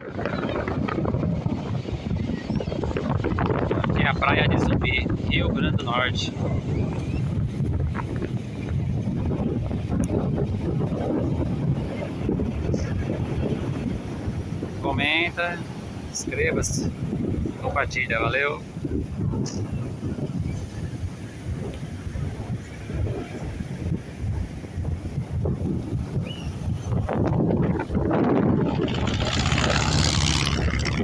Aqui é a praia de Zumbi, Rio Grande do Norte. Comenta, inscreva-se, compartilha, valeu!